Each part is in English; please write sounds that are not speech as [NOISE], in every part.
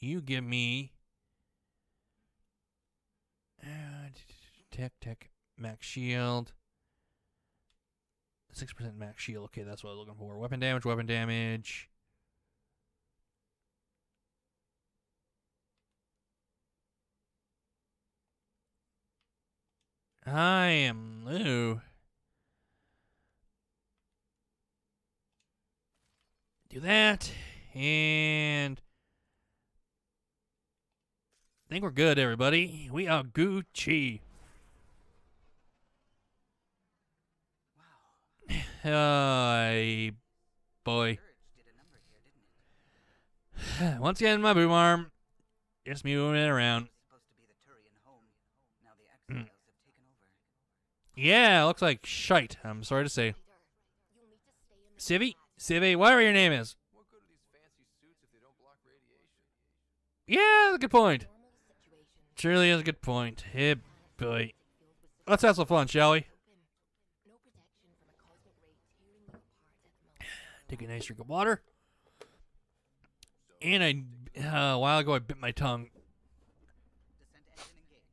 You give me uh, tech tech max shield. Six percent max shield. Okay, that's what I was looking for. Weapon damage, weapon damage. I am Lou. Do that, and I think we're good, everybody. We are Gucci. [SIGHS] Hi, boy. [SIGHS] Once again, my boom arm. Just moving it around. Mm. Yeah, looks like shite. I'm sorry to say. Civvy? Civvy, whatever your name is. Yeah, that's a good point. Surely is a good point. Hey, boy. Let's have some fun, shall we? Take a nice drink of water. And I, uh, a while ago, I bit my tongue.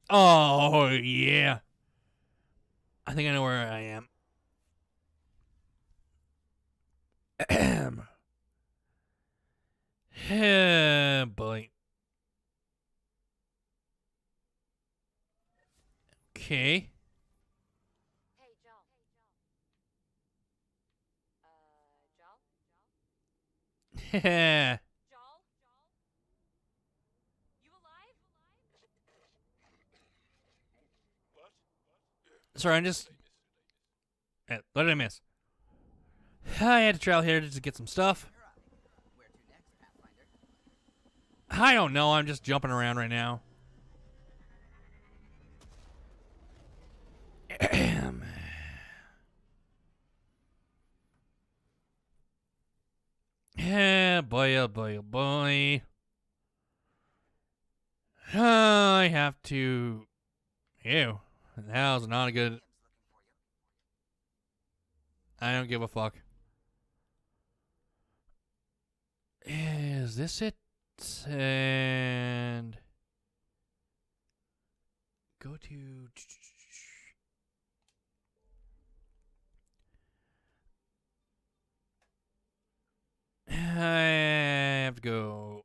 Oh, yeah. I think I know where I am. Ahem. Yeah, boy. Okay. Hey, Joel. Uh, Joel? Yeah. Joel? You alive? Sorry, I'm just. Eh, What did I miss? [SIGHS] I had to travel here just to get some stuff. I don't know. I'm just jumping around right now. Ahem. Yeah, boy, oh boy, oh boy. Uh, I have to. Ew. That was not a good. I don't give a fuck. Is this it? And go to. I have to go.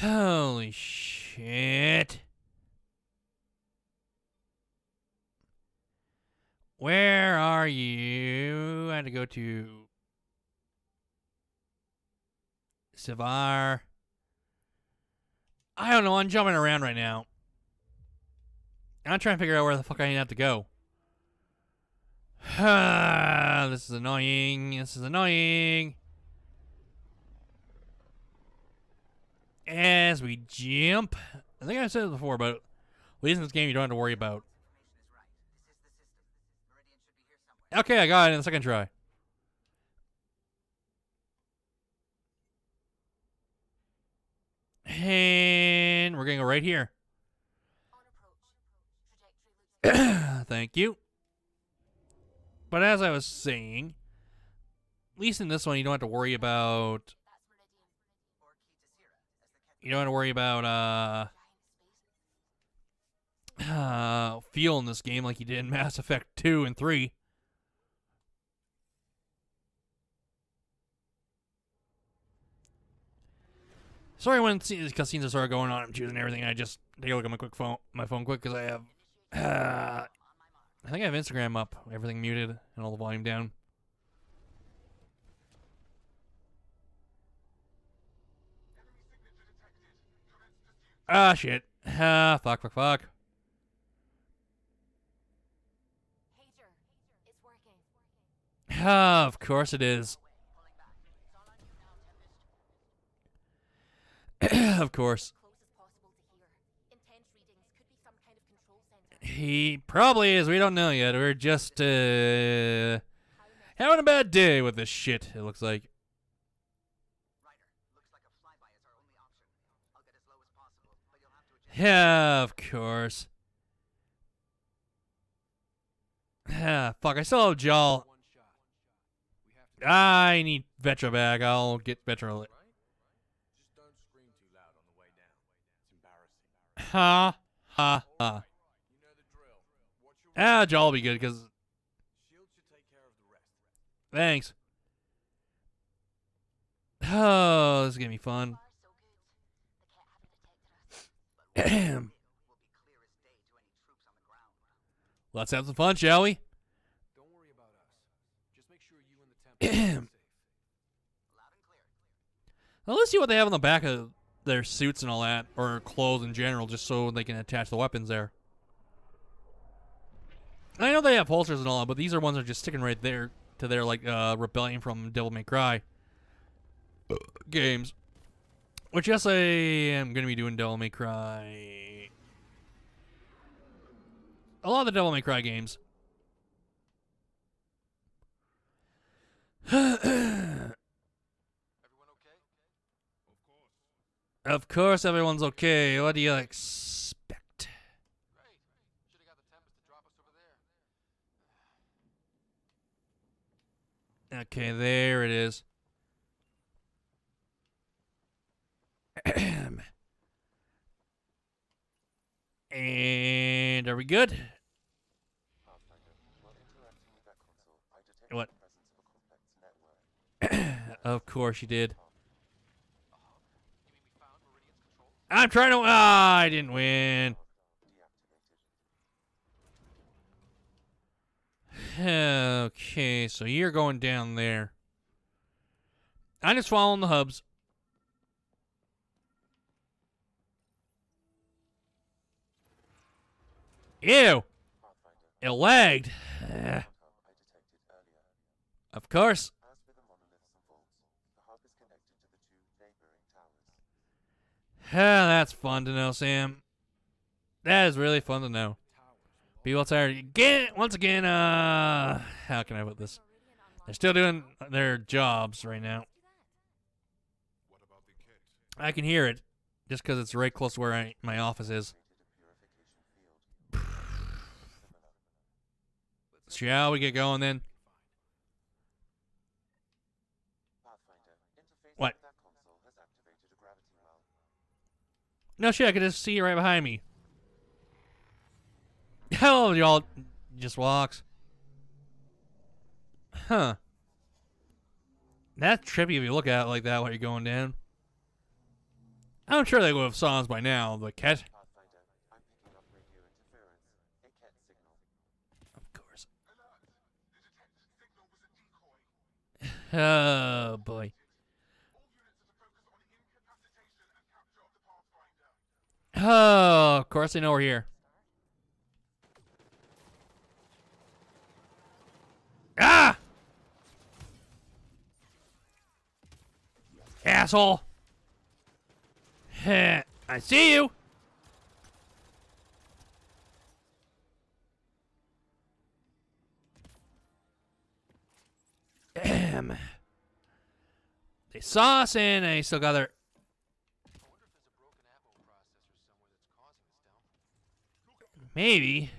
Holy shit. Where are you? I had to go to Savar. I don't know. I'm jumping around right now. I'm trying to figure out where the fuck I have to go. This is annoying. This is annoying. As we jump, I think I said it before, but at least in this game you don't have to worry about. Okay, I got it in the second try. And we're gonna go right here. [COUGHS] Thank you. But as I was saying, at least in this one, you don't have to worry about. You don't have to worry about uh, uh [SIGHS] feel in this game like you did in Mass Effect two and three. Sorry when cutscenes are going on. I'm choosing everything. I just take a look at my quick phone, my phone quick, because I have. [SIGHS] Uh, I think I have Instagram up, everything muted, and all the volume down. Ah, shit. Ah, fuck, fuck, fuck. Ah, of course it is. [COUGHS] of course. Close as possible to here. Intense readings could be some kind of control center. He probably is. We don't know yet. We're just, uh. Having a bad day with this shit, it looks like. Yeah, of course. Ah, fuck, I still have Jaal. I need Vetra back. I'll get Vetra. li- Just don't Ah, Joel will be good because thanks. Oh, this is gonna be fun. [CLEARS THROAT] Let's have some fun, shall we? Don't worry about us. Just make sure you and the safe. Well, let's see what they have on the back of their suits and all that, or clothes in general, just so they can attach the weapons there. I know they have holsters and all but these are ones that are just sticking right there to their like uh, rebellion from Devil May Cry games. Which yes, I am gonna be doing Devil May Cry. A lot of the Devil May Cry games. Everyone [COUGHS] okay? Of course. Of course, everyone's okay. What do you expect? Great. Should have got the Tempest to drop us over there. Okay, there it is. and are we good? What? [COUGHS] of course you did. I'm trying to. Ah, I didn't win. Okay, so you're going down there. I'm just following the hubs. Ew! It lagged. [SIGHS] Of course. Monoliths that's fun to know, Sam. That is really fun to know. People tired again. Once again, uh, how can I put this? They're still doing their jobs right now. I can hear it, just because it's right close to where I, my office is. Shall we get going then? What? No shit, I can just see you right behind me. Hello, y'all. Just walks. Huh. That's trippy if you look at it like that while you're going down. I'm sure they would have saw us by now, the kett. Of course. Oh boy. Oh, of course they know we're here. Ah! Asshole! I see you! Ahem. They saw us and they still got their. Maybe.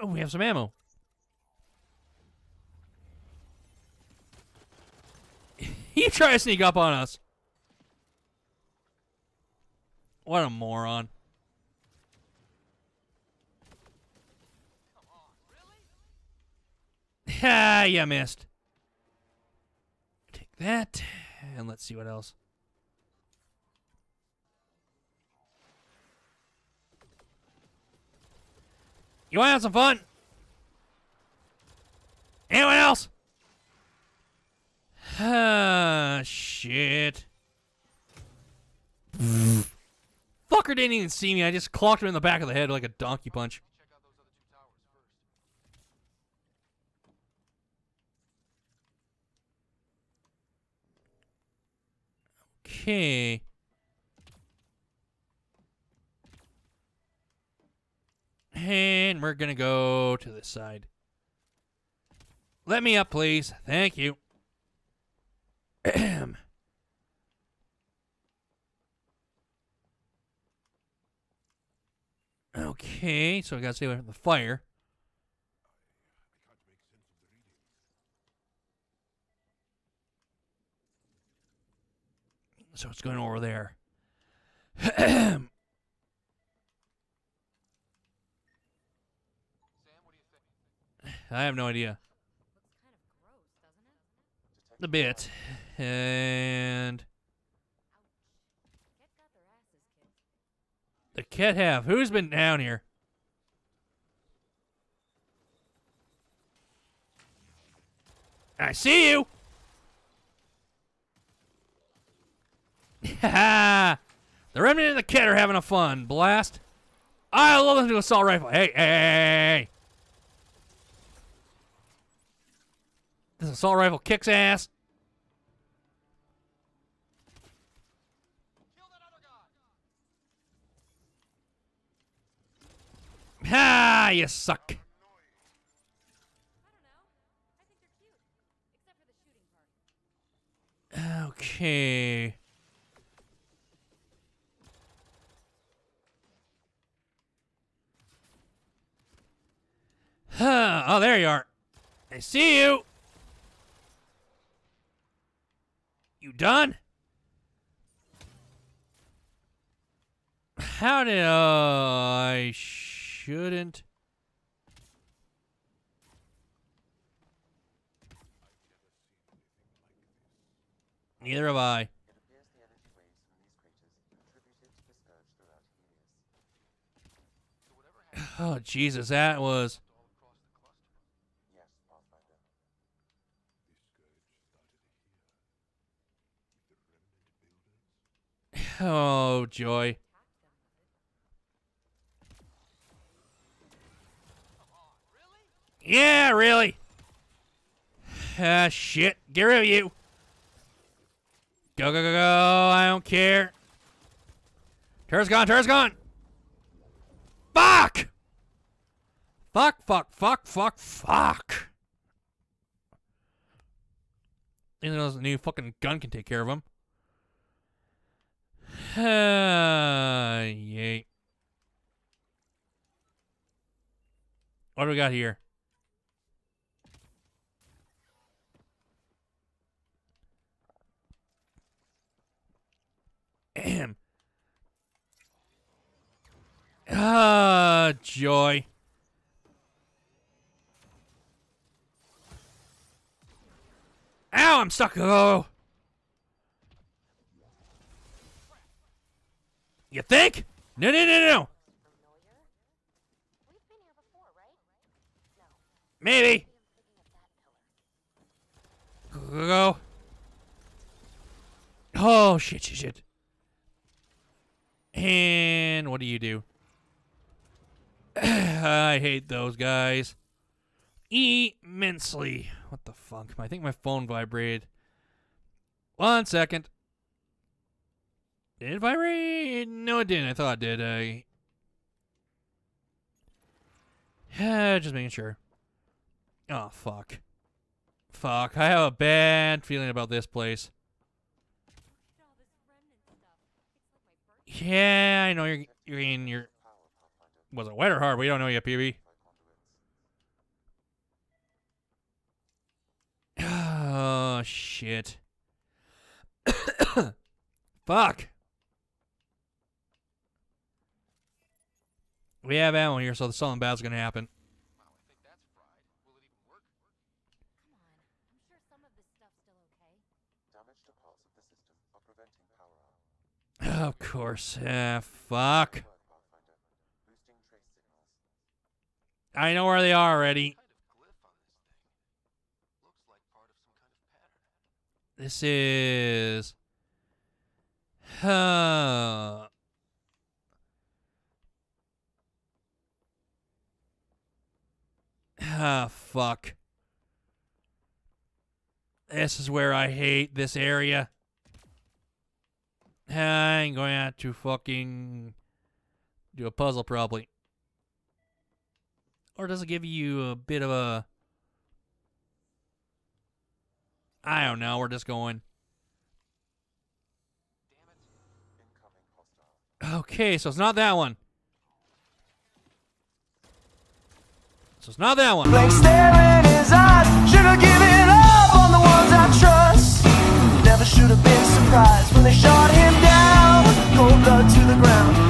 Oh, we have some ammo. He tried to sneak up on us. What a moron. Ha, you missed. Take that, and let's see what else. You want to have some fun? Anyone else? Ah, shit. Fucker didn't even see me. I just clocked him in the back of the head like a donkey punch. Okay. And we're gonna go to this side. Let me up, please. Thank you okay, so I gotta stay away from the fire. So it's going over there. Sam, I have no idea. Kind of gross, a bit. And the kett have. Who's been down here? I see you. [LAUGHS] The remnant and the kid are having a fun blast. I love them to assault rifle. Hey, hey, hey, hey. This assault rifle kicks ass. Kill that other guy! Ha! You suck. I don't know. I think they're cute. Except for the You suck. Okay. Huh. Oh, there you are. I see you. You done? How did I shouldn't? Neither have I. [SIGHS] Oh Jesus, that was. [SIGHS] Oh joy. Yeah, really. Ah, shit. Get rid of you. Go, go, go, go. I don't care. Turret's gone. Turret's gone. Fuck. Fuck, fuck, fuck, fuck, fuck. Even though a new fucking gun can take care of him. [SIGHS] Yay. What do we got here? Ahem. Ah, joy. Ow, I'm stuck. Oh. You think? No, no, no, no. Maybe. That pillar. Go. Oh shit, shit, shit. And what do you do? I hate those guys immensely. What the fuck? I think my phone vibrated. One second. Did it vibrate? No, it didn't. I thought it did. I. [SIGHS] Yeah, just making sure. Oh fuck. Fuck. I have a bad feeling about this place. Yeah, I know you're you're in your. Was it wet or hard? We don't know yet, Peebee. Oh ah, shit. [COUGHS] Fuck. We have ammo here, so the something bad's gonna happen. Of course. Ah, stuff's still okay. Damaged parts of the system are preventing power up. Of course. Ah, fuck. Work, Pathfinder. Boosting trace signals. I know where they are already. Kind of glyph on this thing. Looks like part of some kind of pattern. This is. Huh. Ah, fuck. This is where I hate this area. I'm going to have to fucking do a puzzle probably or does it give you a bit of a I don't know, we're just going. Okay, so it's not that one. So it's not that one. Blank stare in his eyes. Should have given up on the ones I trust. Never should have been surprised when they shot him down. Cold blood to the ground.